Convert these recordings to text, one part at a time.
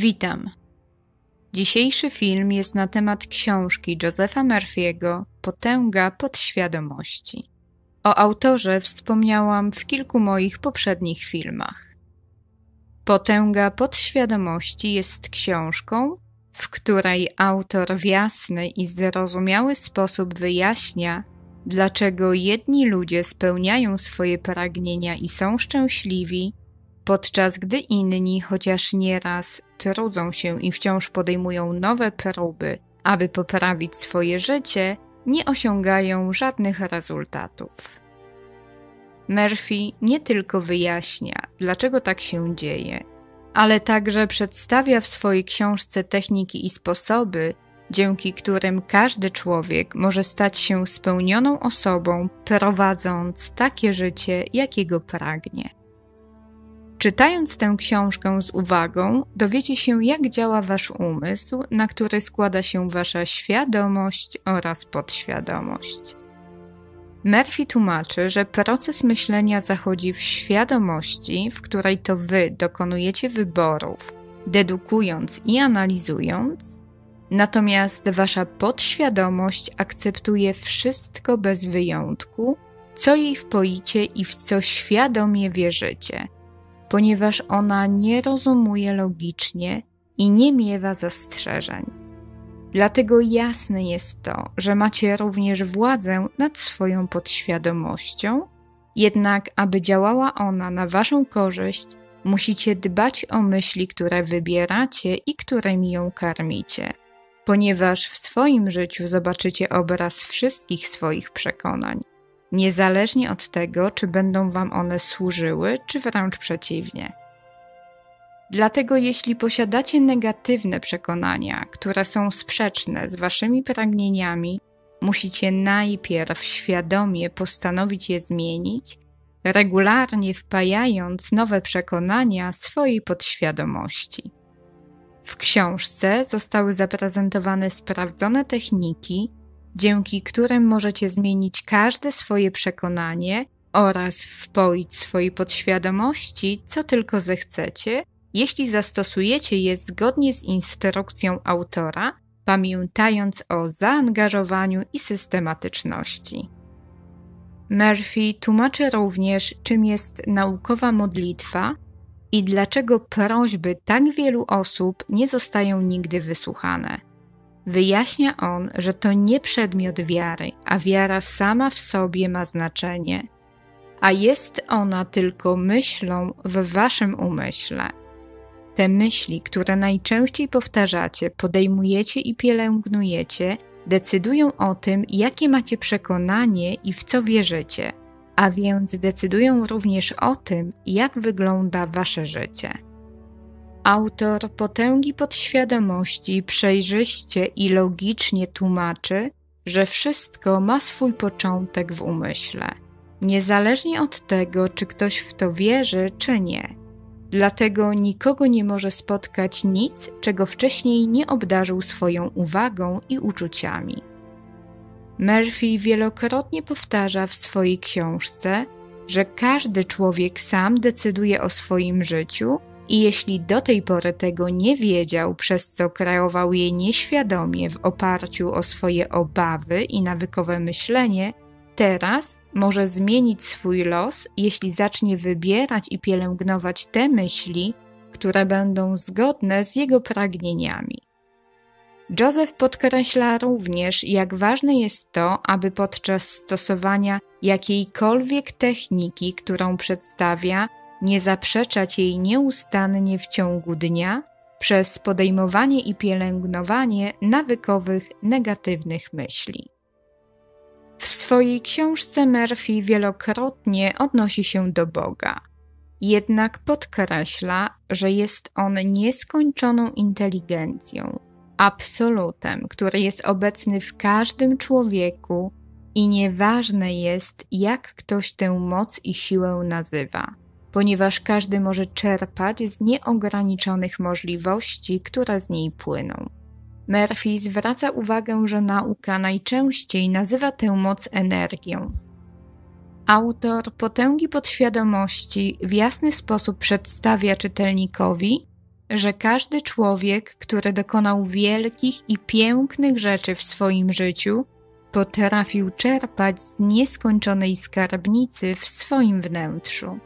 Witam. Dzisiejszy film jest na temat książki Josepha Murphy'ego Potęga podświadomości. O autorze wspomniałam w kilku moich poprzednich filmach. Potęga podświadomości jest książką, w której autor w jasny i zrozumiały sposób wyjaśnia, dlaczego jedni ludzie spełniają swoje pragnienia i są szczęśliwi, podczas gdy inni, chociaż nieraz trudzą się i wciąż podejmują nowe próby, aby poprawić swoje życie, nie osiągają żadnych rezultatów. Murphy nie tylko wyjaśnia, dlaczego tak się dzieje, ale także przedstawia w swojej książce techniki i sposoby, dzięki którym każdy człowiek może stać się spełnioną osobą, prowadząc takie życie, jakiego pragnie. Czytając tę książkę z uwagą, dowiecie się, jak działa wasz umysł, na który składa się wasza świadomość oraz podświadomość. Murphy tłumaczy, że proces myślenia zachodzi w świadomości, w której to wy dokonujecie wyborów, dedukując i analizując, natomiast wasza podświadomość akceptuje wszystko bez wyjątku, co jej wpoicie i w co świadomie wierzycie – ponieważ ona nie rozumuje logicznie i nie miewa zastrzeżeń. Dlatego jasne jest to, że macie również władzę nad swoją podświadomością, jednak aby działała ona na waszą korzyść, musicie dbać o myśli, które wybieracie i którymi ją karmicie, ponieważ w swoim życiu zobaczycie obraz wszystkich swoich przekonań niezależnie od tego, czy będą Wam one służyły, czy wręcz przeciwnie. Dlatego, jeśli posiadacie negatywne przekonania, które są sprzeczne z Waszymi pragnieniami, musicie najpierw świadomie postanowić je zmienić, regularnie wpajając nowe przekonania swojej podświadomości. W książce zostały zaprezentowane sprawdzone techniki, dzięki którym możecie zmienić każde swoje przekonanie oraz wpoić swojej podświadomości, co tylko zechcecie, jeśli zastosujecie je zgodnie z instrukcją autora, pamiętając o zaangażowaniu i systematyczności. Murphy tłumaczy również, czym jest naukowa modlitwa i dlaczego prośby tak wielu osób nie zostają nigdy wysłuchane. Wyjaśnia on, że to nie przedmiot wiary, a wiara sama w sobie ma znaczenie, a jest ona tylko myślą w waszym umyśle. Te myśli, które najczęściej powtarzacie, podejmujecie i pielęgnujecie, decydują o tym, jakie macie przekonanie i w co wierzycie, a więc decydują również o tym, jak wygląda wasze życie. Autor potęgi podświadomości przejrzyście i logicznie tłumaczy, że wszystko ma swój początek w umyśle, niezależnie od tego, czy ktoś w to wierzy, czy nie. Dlatego nikogo nie może spotkać nic, czego wcześniej nie obdarzył swoją uwagą i uczuciami. Murphy wielokrotnie powtarza w swojej książce, że każdy człowiek sam decyduje o swoim życiu i jeśli do tej pory tego nie wiedział, przez co kreował je nieświadomie w oparciu o swoje obawy i nawykowe myślenie, teraz może zmienić swój los, jeśli zacznie wybierać i pielęgnować te myśli, które będą zgodne z jego pragnieniami. Joseph podkreśla również, jak ważne jest to, aby podczas stosowania jakiejkolwiek techniki, którą przedstawia, nie zaprzeczać jej nieustannie w ciągu dnia przez podejmowanie i pielęgnowanie nawykowych, negatywnych myśli. W swojej książce Murphy wielokrotnie odnosi się do Boga, jednak podkreśla, że jest on nieskończoną inteligencją, absolutem, który jest obecny w każdym człowieku i nieważne jest, jak ktoś tę moc i siłę nazywa ponieważ każdy może czerpać z nieograniczonych możliwości, które z niej płyną. Murphy zwraca uwagę, że nauka najczęściej nazywa tę moc energią. Autor potęgi podświadomości w jasny sposób przedstawia czytelnikowi, że każdy człowiek, który dokonał wielkich i pięknych rzeczy w swoim życiu, potrafił czerpać z nieskończonej skarbnicy w swoim wnętrzu.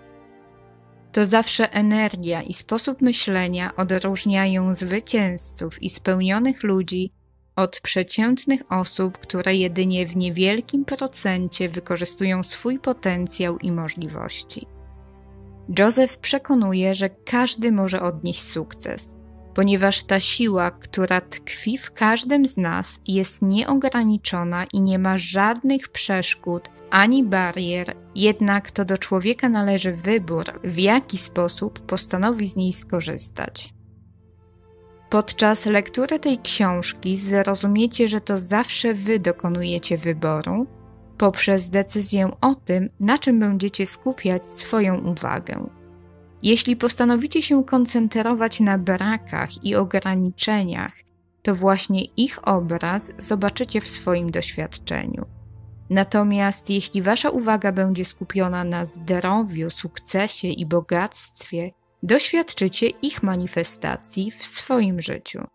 To zawsze energia i sposób myślenia odróżniają zwycięzców i spełnionych ludzi od przeciętnych osób, które jedynie w niewielkim procencie wykorzystują swój potencjał i możliwości. Joseph przekonuje, że każdy może odnieść sukces, ponieważ ta siła, która tkwi w każdym z nas, jest nieograniczona i nie ma żadnych przeszkód ani barier, jednak to do człowieka należy wybór, w jaki sposób postanowi z niej skorzystać. Podczas lektury tej książki zrozumiecie, że to zawsze wy dokonujecie wyboru poprzez decyzję o tym, na czym będziecie skupiać swoją uwagę. Jeśli postanowicie się koncentrować na brakach i ograniczeniach, to właśnie ich obraz zobaczycie w swoim doświadczeniu. Natomiast jeśli wasza uwaga będzie skupiona na zdrowiu, sukcesie i bogactwie, doświadczycie ich manifestacji w swoim życiu.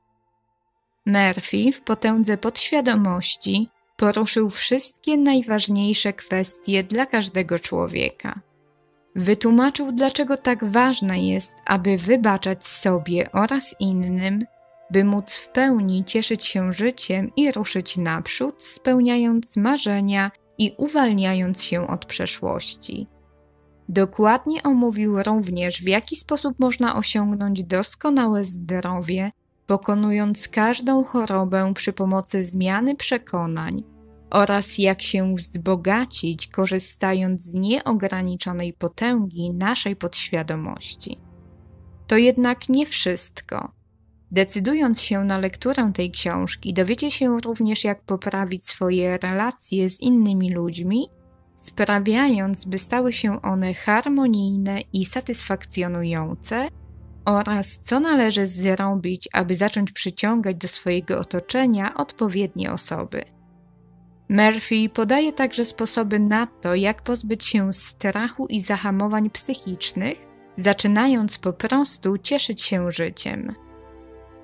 Murphy w potędze podświadomości poruszył wszystkie najważniejsze kwestie dla każdego człowieka. Wytłumaczył, dlaczego tak ważne jest, aby wybaczać sobie oraz innym, by móc w pełni cieszyć się życiem i ruszyć naprzód, spełniając marzenia i uwalniając się od przeszłości. Dokładnie omówił również, w jaki sposób można osiągnąć doskonałe zdrowie, pokonując każdą chorobę przy pomocy zmiany przekonań oraz jak się wzbogacić, korzystając z nieograniczonej potęgi naszej podświadomości. To jednak nie wszystko. Decydując się na lekturę tej książki, dowiecie się również, jak poprawić swoje relacje z innymi ludźmi sprawiając, by stały się one harmonijne i satysfakcjonujące, oraz co należy zrobić, aby zacząć przyciągać do swojego otoczenia odpowiednie osoby. Murphy podaje także sposoby na to, jak pozbyć się strachu i zahamowań psychicznych, zaczynając po prostu cieszyć się życiem.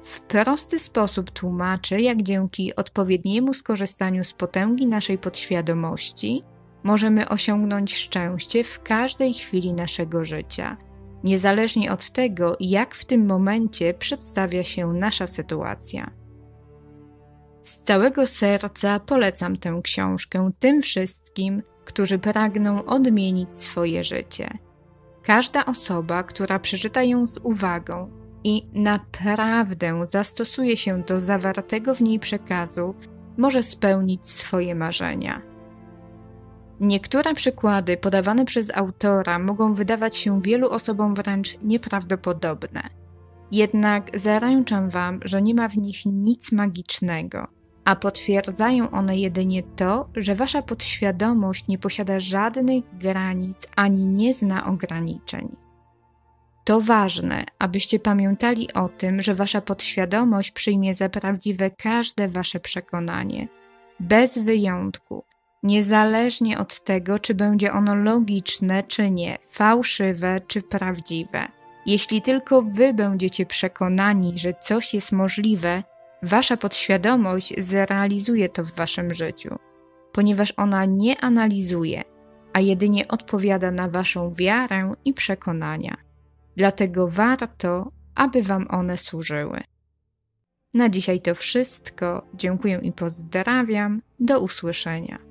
W prosty sposób tłumaczy, jak dzięki odpowiedniemu skorzystaniu z potęgi naszej podświadomości możemy osiągnąć szczęście w każdej chwili naszego życia, niezależnie od tego, jak w tym momencie przedstawia się nasza sytuacja. Z całego serca polecam tę książkę tym wszystkim, którzy pragną odmienić swoje życie. Każda osoba, która przeczyta ją z uwagą i naprawdę zastosuje się do zawartego w niej przekazu, może spełnić swoje marzenia. Niektóre przykłady podawane przez autora mogą wydawać się wielu osobom wręcz nieprawdopodobne. Jednak zaręczam Wam, że nie ma w nich nic magicznego, a potwierdzają one jedynie to, że Wasza podświadomość nie posiada żadnych granic ani nie zna ograniczeń. To ważne, abyście pamiętali o tym, że Wasza podświadomość przyjmie za prawdziwe każde Wasze przekonanie, bez wyjątku niezależnie od tego, czy będzie ono logiczne, czy nie, fałszywe, czy prawdziwe. Jeśli tylko wy będziecie przekonani, że coś jest możliwe, wasza podświadomość zrealizuje to w waszym życiu, ponieważ ona nie analizuje, a jedynie odpowiada na waszą wiarę i przekonania. Dlatego warto, aby wam one służyły. Na dzisiaj to wszystko. Dziękuję i pozdrawiam. Do usłyszenia.